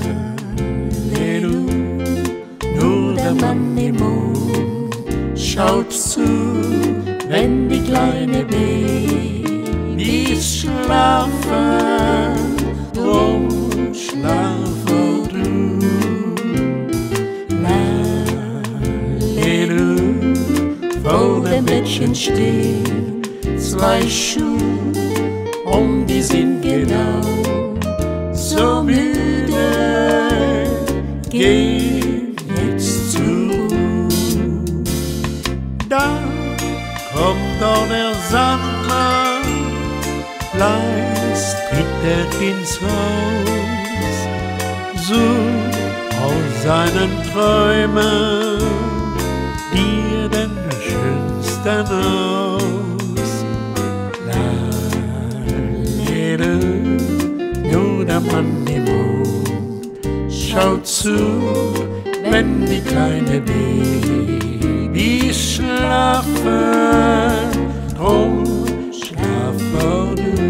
Lalelu, nur der Mann im Mond schaut zu, wenn die kleine Babys schlafen, drum schlafe du. Lalelu, vor dem Bettchen stehen zwei Schuhe, geh jetzt zu. Da kommt doch der Sandmann, leis tritt ins Haus, so aus seinen Träumen dir den schönsten aus. Lalele, nur der Mann schaut zu, wenn die kleine Babys schlafen, drum schlaf auch du.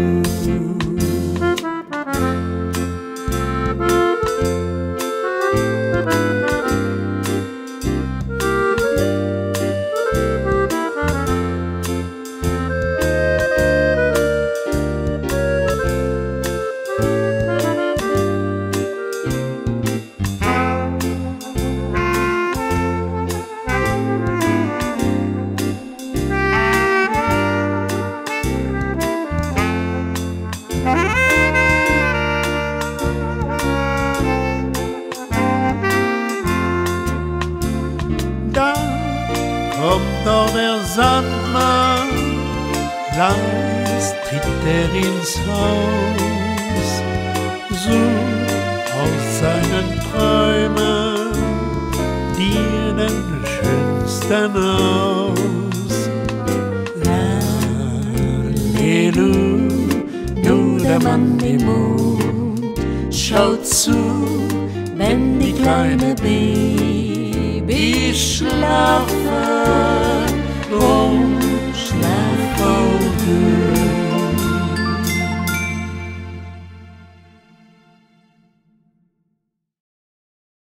Da kommt doch der Sandmann, leis tritt er ins Haus, so aus seinen Träumen dir den schönsten aus. Lalelu, nur der Mann im Mond schaut zu, wenn die kleine Babys schlafen, drum